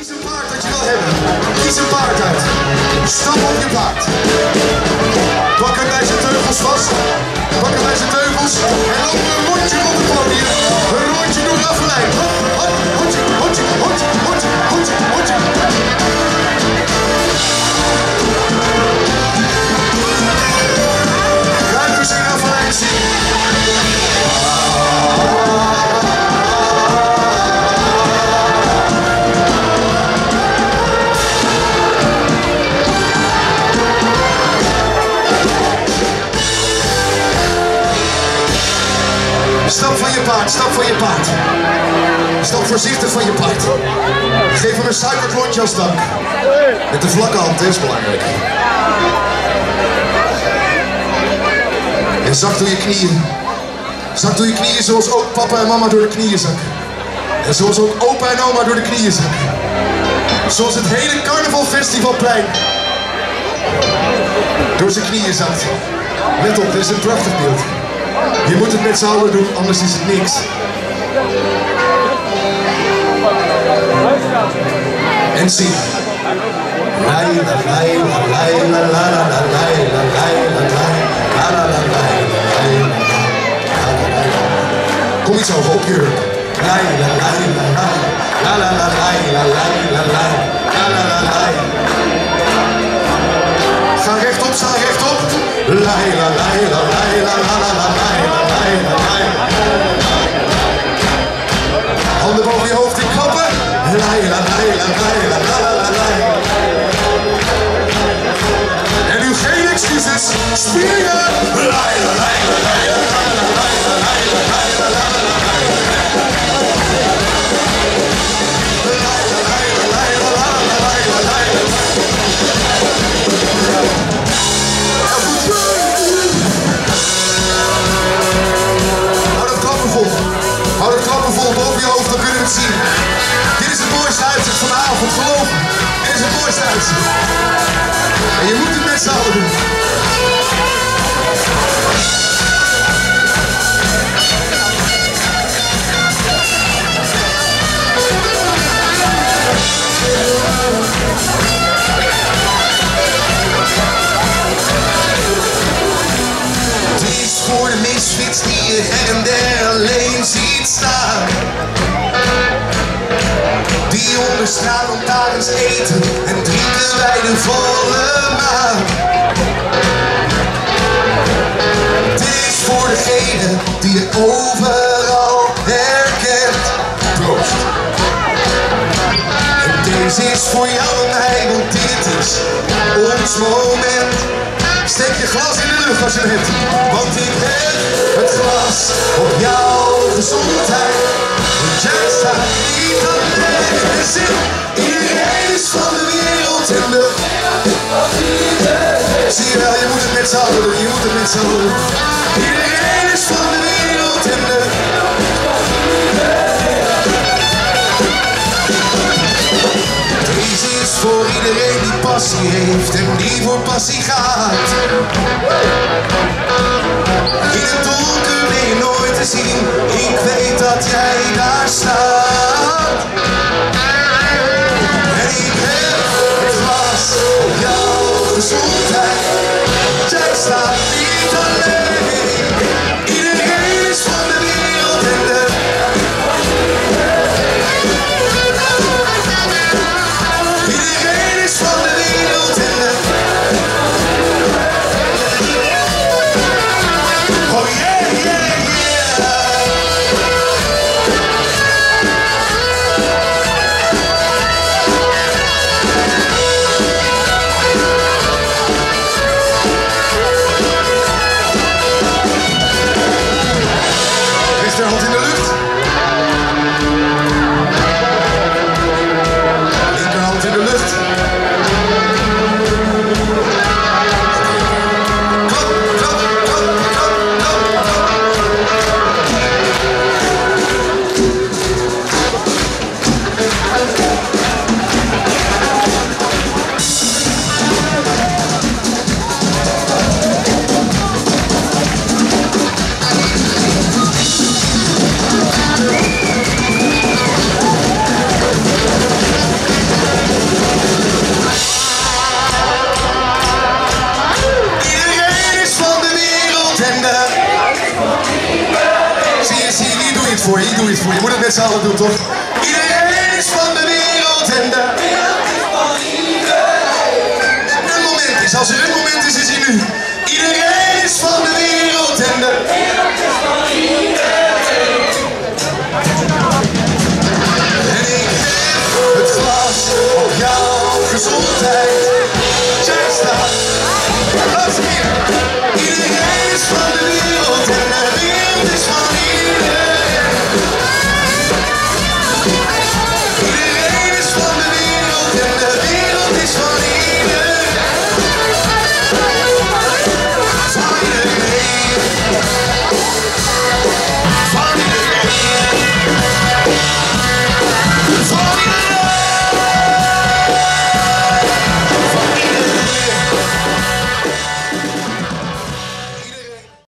Kies een paard dat je wil hebben. Kies een paard uit. Stap op je paard. Pak hem bij zijn teugels vast. Pak hem bij zijn teugels. Stap van je paard, stap van je paard. Stap voorzichtig van je paard. Geef hem een suikerklontje als dank. Met de vlakke hand, is belangrijk. En zak door je knieën. Zak door je knieën zoals ook papa en mama door de knieën zakken. En zoals ook opa en oma door de knieën zakken. Zoals het hele carnavalfestivalplein door zijn knieën zakt. Let op, dit is een prachtig beeld. Je moet het met z'n allen doen, anders is het niks. En zie. Lai, la, lai, la, lai, la, la, la, la, lai, la, lai, la, lai, la, la, la, lai, la, lai, la, la, la, la, la. Kom iets over op je hurk. Lai, la, lai, la, lai, la, la, la, lai, la, lai, la, lai, la, la, la, lai. Ga rechtop, sta rechtop. Lai, la, la, la, la, la, la, la, la. Handen boven je hoofd in klappen. Lai, la, lai, la, lai, Dit is het mooiste uitzicht van de avond, geloof. Dit is het mooiste uitzicht. En je moet het met z'n allen doen. Voor de misfits die je her en Die onder straatlantaarns eten en drinken bij de volle maan. Het is voor degene die je overal herkent. Proost. En deze is voor jou en mij, want dit is ons moment. Steek je glas in de lucht als je het hebt. Want ik heb het glas op jouw gezondheid. Want jij staat niet alleen in de zin. Iedereen is van de wereld en de... Zie je wel, je moet het met z'n allen doen. Je moet het met z'n allen. Iedereen is van de wereld en de... passie heeft en die voor passie gaat. Doe iets voor je. Je moet het met z'n allen doen, toch? Iedereen is van de wereld en de wereld is van iedereen. Een moment is, als er een moment is, is hij nu. Iedereen is van de wereld